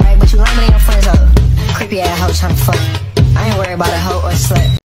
right? But you lame to your friends, hoe. Creepy ass hoe trying to fuck. I ain't worried about a hoe or slut.